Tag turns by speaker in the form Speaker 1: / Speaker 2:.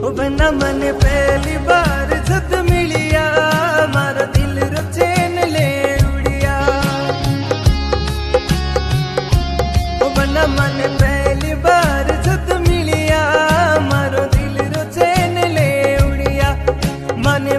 Speaker 1: नमन पहली बार सत मिलिया, मारा दिल रो ले उड़िया। बन मन पहली बार सत मिलिया, मारो दिल रो ले उड़िया। मन